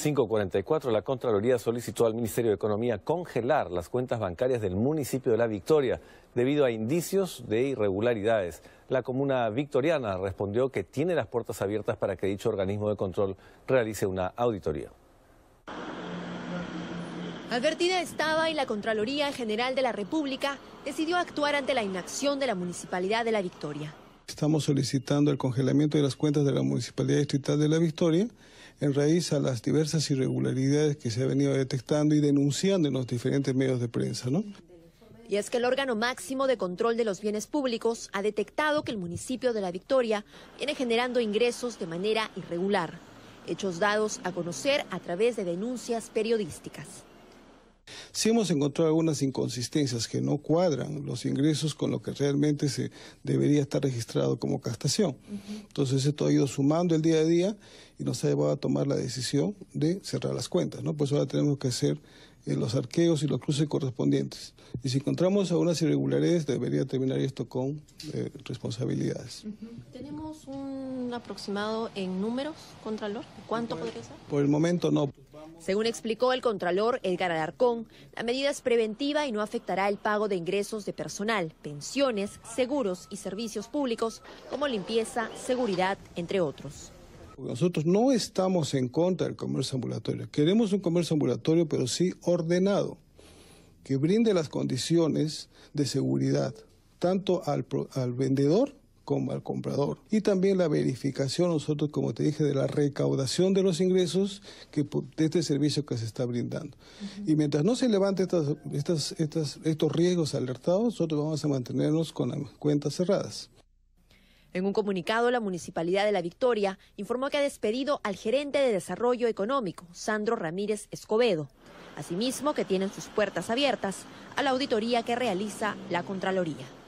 544, la Contraloría solicitó al Ministerio de Economía congelar las cuentas bancarias del municipio de La Victoria debido a indicios de irregularidades. La comuna victoriana respondió que tiene las puertas abiertas para que dicho organismo de control realice una auditoría. Advertida estaba y la Contraloría General de la República decidió actuar ante la inacción de la Municipalidad de La Victoria. Estamos solicitando el congelamiento de las cuentas de la Municipalidad Distrital de La Victoria en raíz a las diversas irregularidades que se han venido detectando y denunciando en los diferentes medios de prensa. ¿no? Y es que el órgano máximo de control de los bienes públicos ha detectado que el municipio de La Victoria viene generando ingresos de manera irregular, hechos dados a conocer a través de denuncias periodísticas. Sí hemos encontrado algunas inconsistencias que no cuadran los ingresos con lo que realmente se debería estar registrado como castación. Entonces esto ha ido sumando el día a día y nos ha llevado a tomar la decisión de cerrar las cuentas. ¿no? Pues ahora tenemos que hacer eh, los arqueos y los cruces correspondientes. Y si encontramos algunas irregularidades, debería terminar esto con eh, responsabilidades. ¿Tenemos un aproximado en números, Contralor? ¿Cuánto podría ser? Por el momento no. Según explicó el Contralor Edgar Alarcón, la medida es preventiva y no afectará el pago de ingresos de personal, pensiones, seguros y servicios públicos como limpieza, seguridad, entre otros. Nosotros no estamos en contra del comercio ambulatorio. Queremos un comercio ambulatorio, pero sí ordenado, que brinde las condiciones de seguridad tanto al, al vendedor como al comprador. Y también la verificación, nosotros, como te dije, de la recaudación de los ingresos que, de este servicio que se está brindando. Y mientras no se levanten estas, estas, estos riesgos alertados, nosotros vamos a mantenernos con las cuentas cerradas. En un comunicado, la Municipalidad de La Victoria informó que ha despedido al gerente de Desarrollo Económico, Sandro Ramírez Escobedo. Asimismo, que tienen sus puertas abiertas a la auditoría que realiza la Contraloría.